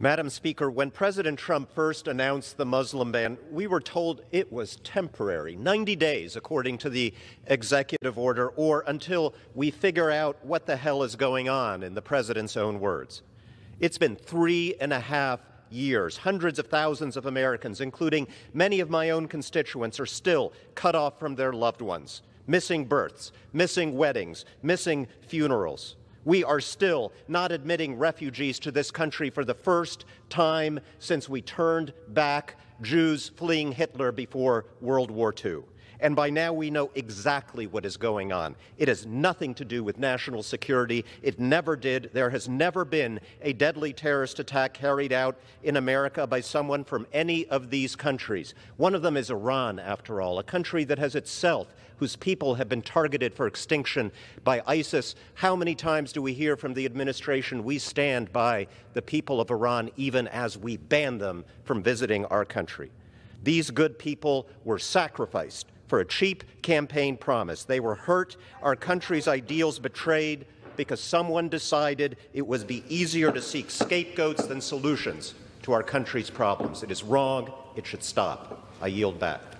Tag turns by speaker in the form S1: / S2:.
S1: Madam Speaker, when President Trump first announced the Muslim ban, we were told it was temporary 90 days, according to the executive order, or until we figure out what the hell is going on, in the president's own words. It's been three and a half years. Hundreds of thousands of Americans, including many of my own constituents, are still cut off from their loved ones, missing births, missing weddings, missing funerals. We are still not admitting refugees to this country for the first time since we turned back Jews fleeing Hitler before World War II. And by now we know exactly what is going on. It has nothing to do with national security. It never did. There has never been a deadly terrorist attack carried out in America by someone from any of these countries. One of them is Iran, after all, a country that has itself, whose people have been targeted for extinction by ISIS. How many times do we hear from the administration we stand by the people of Iran even as we ban them from visiting our country? These good people were sacrificed for a cheap campaign promise. They were hurt, our country's ideals betrayed, because someone decided it would be easier to seek scapegoats than solutions to our country's problems. It is wrong. It should stop. I yield back.